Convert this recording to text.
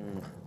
Mm.